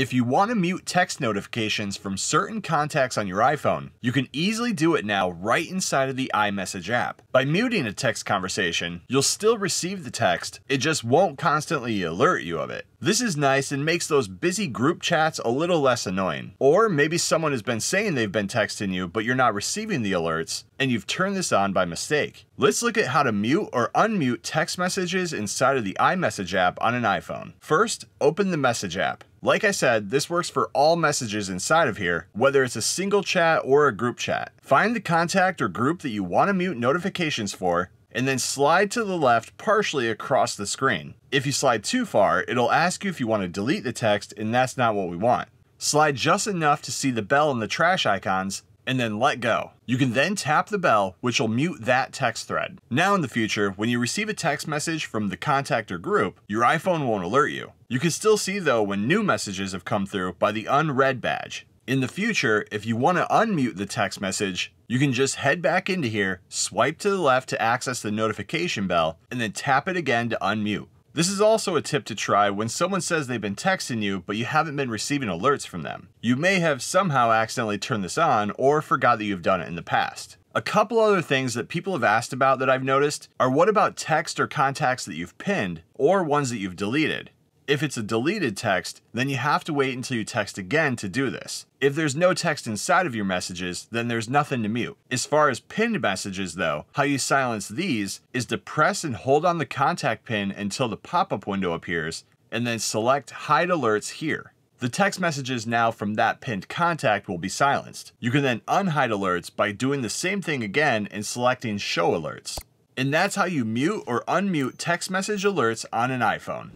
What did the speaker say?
If you want to mute text notifications from certain contacts on your iPhone, you can easily do it now right inside of the iMessage app. By muting a text conversation, you'll still receive the text, it just won't constantly alert you of it. This is nice and makes those busy group chats a little less annoying. Or maybe someone has been saying they've been texting you, but you're not receiving the alerts, and you've turned this on by mistake. Let's look at how to mute or unmute text messages inside of the iMessage app on an iPhone. First, open the Message app. Like I said, this works for all messages inside of here, whether it's a single chat or a group chat. Find the contact or group that you want to mute notifications for, and then slide to the left partially across the screen. If you slide too far, it'll ask you if you want to delete the text, and that's not what we want. Slide just enough to see the bell and the trash icons, and then let go. You can then tap the bell, which will mute that text thread. Now in the future, when you receive a text message from the contact or group, your iPhone won't alert you. You can still see though when new messages have come through by the unread badge. In the future, if you want to unmute the text message, you can just head back into here, swipe to the left to access the notification bell, and then tap it again to unmute. This is also a tip to try when someone says they've been texting you but you haven't been receiving alerts from them. You may have somehow accidentally turned this on or forgot that you've done it in the past. A couple other things that people have asked about that I've noticed are what about text or contacts that you've pinned or ones that you've deleted? If it's a deleted text, then you have to wait until you text again to do this. If there's no text inside of your messages, then there's nothing to mute. As far as pinned messages though, how you silence these is to press and hold on the contact pin until the pop-up window appears, and then select hide alerts here. The text messages now from that pinned contact will be silenced. You can then unhide alerts by doing the same thing again and selecting show alerts. And that's how you mute or unmute text message alerts on an iPhone.